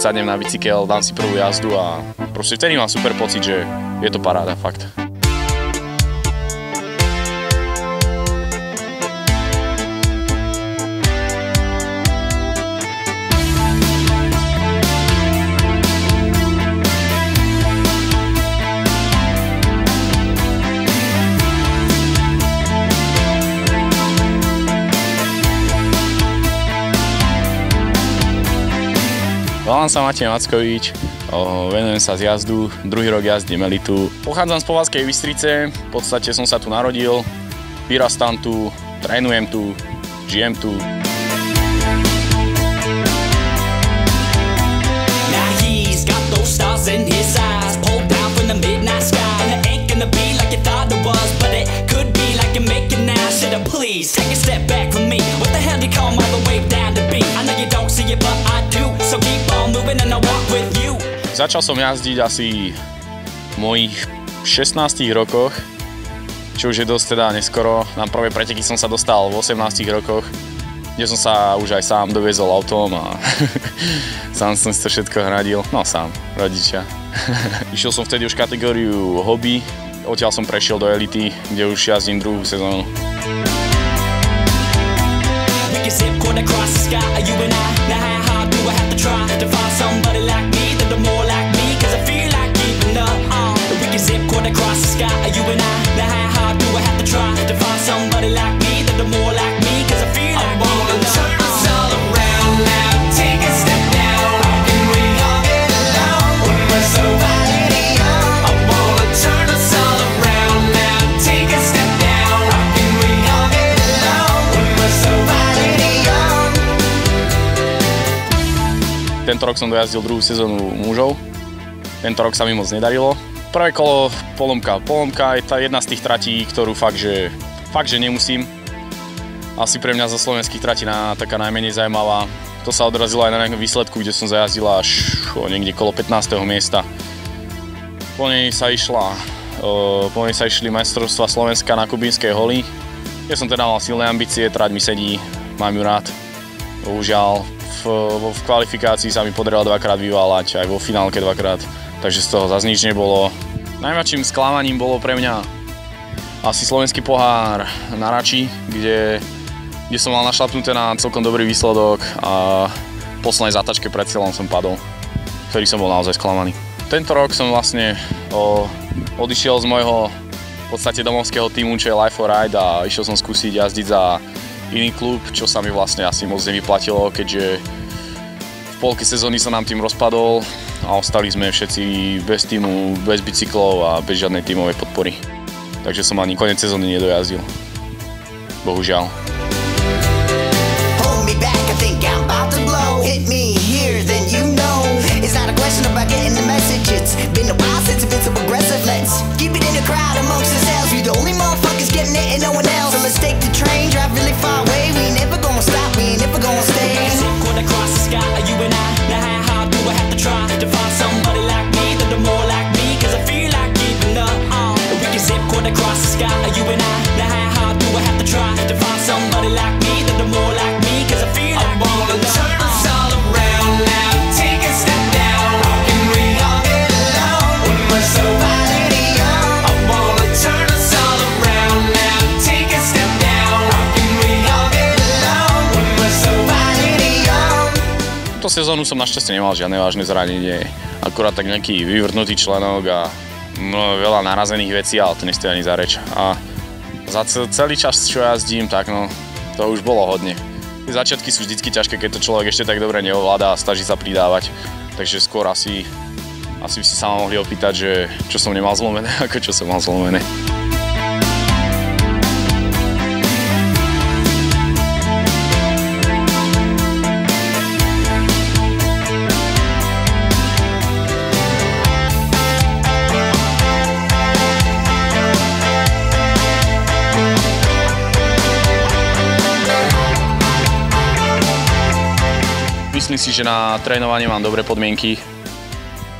sadnem na bicykel, dám si prvú jazdu a proste vtedy mám super pocit, že je to paráda, fakt. Volám sa Matej Mackovič, venujem sa z jazdu, druhý rok jazdím elitu. Pochádzam z Povazkej Bystrice, v podstate som sa tu narodil, vyrastám tu, trénujem tu, žijem tu. Please Začal som jazdiť asi v mojich 16 rokoch, čo už je dosť teda neskoro. Na prvé preteky som sa dostal v 18 rokoch, kde som sa už aj sám doviezol autom a sám som si to všetko hradil. No sám, rodičia. Išiel som vtedy už kategóriu hobby, odtiaľ som prešiel do elity, kde už jazdím druhú sezónu. across the sky, you and I Now how hard do I have to try To find somebody like Tento rok som dojazdil druhú sezónu mužov. Tento rok sa mi moc nedarilo. Prvé kolo polomka. Polomka je tá jedna z tých tratí, ktorú fakt, že, fakt, že nemusím. Asi pre mňa zo slovenských tratí na, taká najmenej zaujímavá. To sa odrazilo aj na nejakom výsledku, kde som zajazdil až niekde kolo 15. miesta. Po nej sa išla o, po nej sa išli majstrovstva Slovenska na Kubínskej holi. Ja som teda mal silné ambície, trať mi sedí, mám ju rád. Bohužiaľ, v, v kvalifikácii sa mi podarilo dvakrát vyváľať, aj vo finálke dvakrát, takže z toho zase nič nebolo. Najväčším sklamaním bolo pre mňa asi slovenský pohár na Rači, kde, kde som mal našlapnuté na celkom dobrý výsledok a v poslednej zatačke pred cieľom som padol, ktorý som bol naozaj sklamaný. Tento rok som vlastne o, odišiel z môjho v podstate domovského týmu, čo je Life for Ride a išiel som skúsiť jazdiť za iný klub, čo sa mi vlastne asi moc nevyplatilo, keďže v polke sezóny sa nám tým rozpadol a ostali sme všetci bez týmu, bez bicyklov a bez žiadnej tímovej podpory. Takže som ani konec sezóny nedojazdil. Bohužiaľ. Keep it in the crowd amongst ourselves. Sezónu som našťastie nemal žiadne vážne zranenie, akurát tak nejaký vyvrtnutý členok a no, veľa narazených vecí, ale to nestojí ani za reč. A za celý čas, čo jazdím, tak no, to už bolo hodne. Začiatky sú vždy ťažké, keď to človek ešte tak dobre neovláda a snaží sa pridávať. Takže skôr asi, asi by si sa mohli opýtať, že čo som nemal zlomené, ako čo som mal zlomené. Myslím si, že na trénovanie mám dobré podmienky.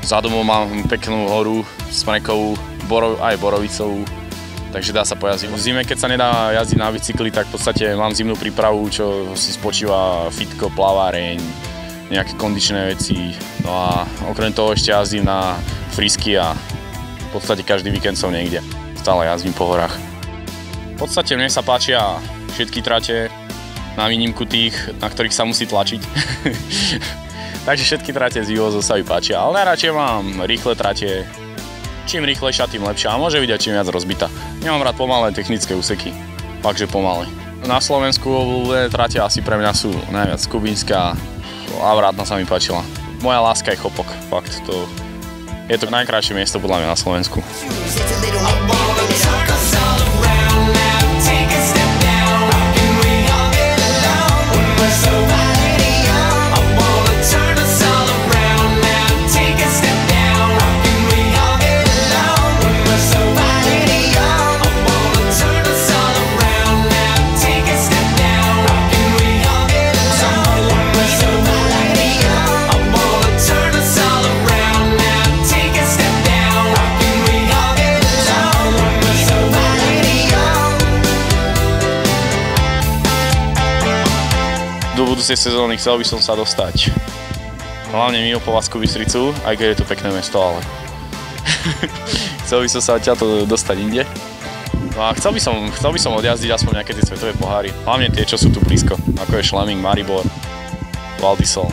Za domov mám peknú horu, smrekovú, boro, aj borovicovú, takže dá sa pojazdiť. V zime, keď sa nedá jazdiť na bicykli, tak v podstate mám zimnú prípravu, čo si spočíva fitko, plaváreň, nejaké kondičné veci. No a okrem toho ešte jazdím na frisky a v podstate každý víkend som niekde. Stále jazdím po horách. V podstate mne sa páčia všetky trate, na výnimku tých, na ktorých sa musí tlačiť. Takže všetky trate z Juozo sa mi páčia, ale najradšej mám rýchle trate. Čím rýchlejšia, tým lepšia a môže byť čím viac rozbita. Nemám rád pomalé technické úseky, fakt že pomalé. Na Slovensku obľúbené trate asi pre mňa sú najviac Kubinská a vrátna sa mi páčila. Moja láska je chopok, fakt to je to najkrajšie miesto podľa mňa na Slovensku. Budúcej sezóny chcel by som sa dostať hlavne mimo Povazku Bystricu, aj keď je to pekné mesto, ale chcel by som sa odtiaľto dostať inde. No a chcel by som, chcel by som odjazdiť aspoň nejaké tie svetové poháry, hlavne tie, čo sú tu blízko, ako je Schleming, Maribor, Valdisol.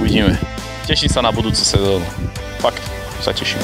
Uvidíme. Teším sa na budúcu sezónu. Fakt, sa teším.